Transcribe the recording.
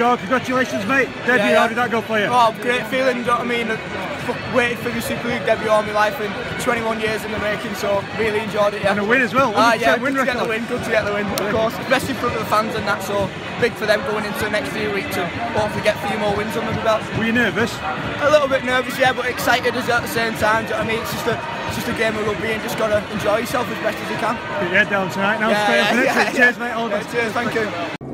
sure. Congratulations, mate. Debut, Yeah, yeah. how did that go for you? Oh, great feeling, do you know what I mean? I waited for the Super League debut all my life and 21 years in the making, so really enjoyed it. Yeah. And a win as well, Ah, yeah, win good to get the win, good to get the win, of course. Especially in front of the fans and that, so big for them going into the next few weeks and hopefully get a few more wins under the belt. Were you nervous? A little bit nervous, yeah, but excited as at the same time. Do you know what I mean? It's just a, it's just a game of rugby and just got to enjoy yourself as best as you can. Put your head down tonight now. Yeah, straight up yeah, it. yeah, Cheers, mate. All Yeah, cheers, thank you.